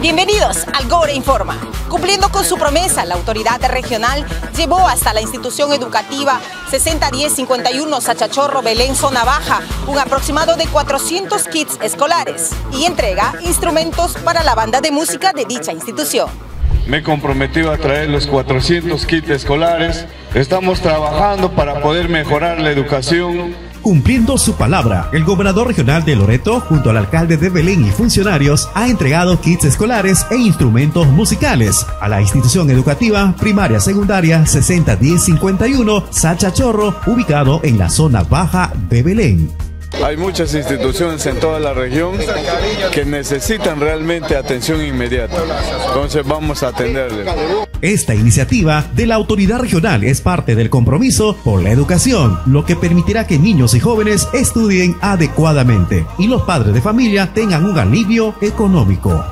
Bienvenidos al Gore Informa. Cumpliendo con su promesa, la autoridad regional llevó hasta la institución educativa 601051 Sachachorro Belén Zona un aproximado de 400 kits escolares y entrega instrumentos para la banda de música de dicha institución. Me he comprometido a traer los 400 kits escolares. Estamos trabajando para poder mejorar la educación Cumpliendo su palabra, el gobernador regional de Loreto, junto al alcalde de Belén y funcionarios, ha entregado kits escolares e instrumentos musicales a la institución educativa primaria secundaria 601051 Sacha Chorro, ubicado en la zona baja de Belén. Hay muchas instituciones en toda la región que necesitan realmente atención inmediata. Entonces vamos a atenderles. Esta iniciativa de la autoridad regional es parte del compromiso por la educación, lo que permitirá que niños y jóvenes estudien adecuadamente y los padres de familia tengan un alivio económico.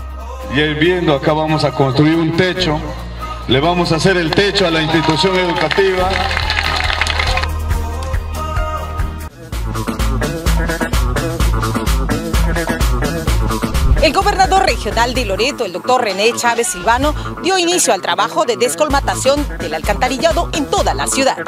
Y viendo, acá vamos a construir un techo, le vamos a hacer el techo a la institución educativa. El gobernador regional de Loreto, el doctor René Chávez Silvano, dio inicio al trabajo de descolmatación del alcantarillado en toda la ciudad.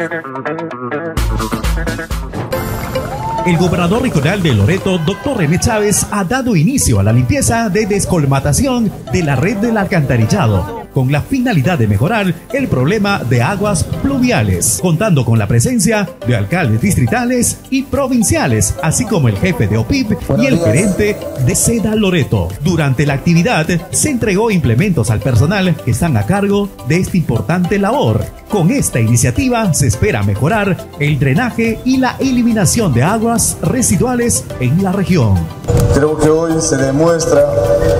El gobernador regional de Loreto, doctor René Chávez, ha dado inicio a la limpieza de descolmatación de la red del alcantarillado con la finalidad de mejorar el problema de aguas pluviales, contando con la presencia de alcaldes distritales y provinciales, así como el jefe de OPIP y el gerente de Seda Loreto. Durante la actividad se entregó implementos al personal que están a cargo de esta importante labor. Con esta iniciativa se espera mejorar el drenaje y la eliminación de aguas residuales en la región. Creo que hoy se demuestra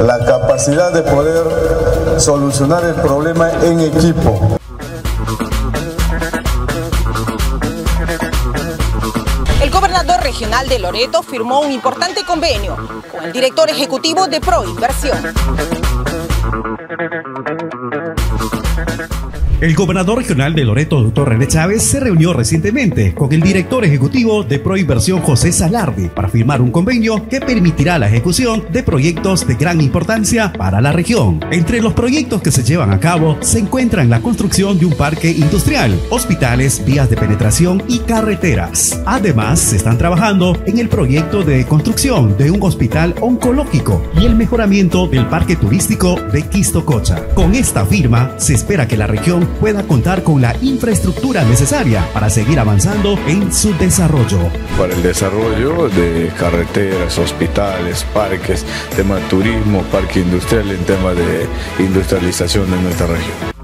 la capacidad de poder solucionar el problema en equipo. El gobernador regional de Loreto firmó un importante convenio con el director ejecutivo de Proinversión. El gobernador regional de Loreto, doctor René Chávez, se reunió recientemente con el director ejecutivo de Proinversión, José Salardi, para firmar un convenio que permitirá la ejecución de proyectos de gran importancia para la región. Entre los proyectos que se llevan a cabo se encuentran la construcción de un parque industrial, hospitales, vías de penetración y carreteras. Además, se están trabajando en el proyecto de construcción de un hospital oncológico y el mejoramiento del parque turístico de Quistococha. Con esta firma, se espera que la región pueda contar con la infraestructura necesaria para seguir avanzando en su desarrollo. Para el desarrollo de carreteras, hospitales, parques, tema de turismo, parque industrial en tema de industrialización de nuestra región.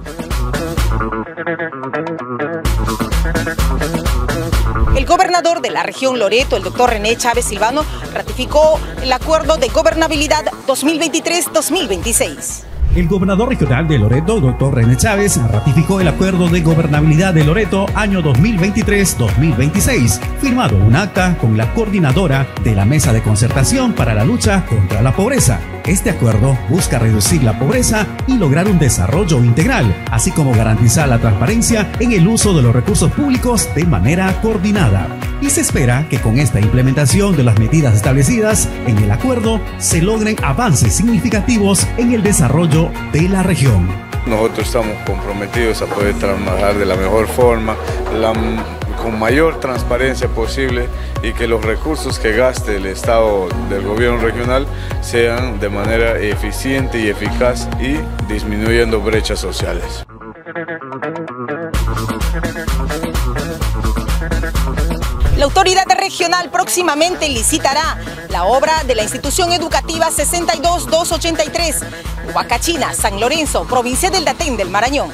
El gobernador de la región Loreto, el doctor René Chávez Silvano, ratificó el acuerdo de gobernabilidad 2023-2026. El gobernador regional de Loreto, doctor René Chávez, ratificó el acuerdo de gobernabilidad de Loreto año 2023-2026, firmado un acta con la coordinadora de la Mesa de Concertación para la Lucha contra la Pobreza. Este acuerdo busca reducir la pobreza y lograr un desarrollo integral, así como garantizar la transparencia en el uso de los recursos públicos de manera coordinada y se espera que con esta implementación de las medidas establecidas en el acuerdo se logren avances significativos en el desarrollo de la región. Nosotros estamos comprometidos a poder trabajar de la mejor forma, con mayor transparencia posible y que los recursos que gaste el Estado del gobierno regional sean de manera eficiente y eficaz y disminuyendo brechas sociales. La autoridad regional próximamente licitará la obra de la institución educativa 62283, Huacachina, San Lorenzo, provincia del Datén del Marañón.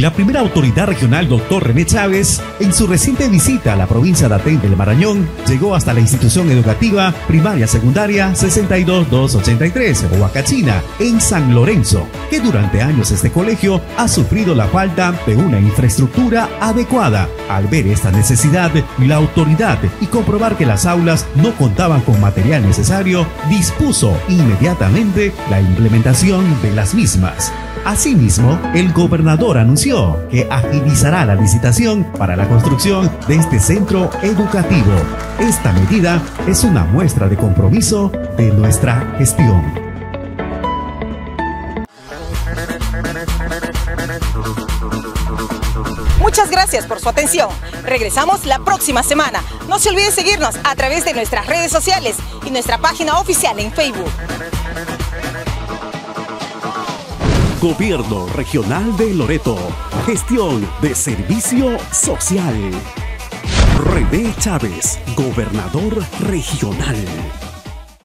La primera autoridad regional, doctor René Chávez, en su reciente visita a la provincia de Aten del Marañón, llegó hasta la institución educativa primaria secundaria 62283, Huacachina, en San Lorenzo, que durante años este colegio ha sufrido la falta de una infraestructura adecuada. Al ver esta necesidad, la autoridad y comprobar que las aulas no contaban con material necesario, dispuso inmediatamente la implementación de las mismas. Asimismo, el gobernador anunció que agilizará la licitación para la construcción de este centro educativo. Esta medida es una muestra de compromiso de nuestra gestión. Muchas gracias por su atención. Regresamos la próxima semana. No se olvide seguirnos a través de nuestras redes sociales y nuestra página oficial en Facebook. Gobierno Regional de Loreto. Gestión de Servicio Social. René Chávez, Gobernador Regional.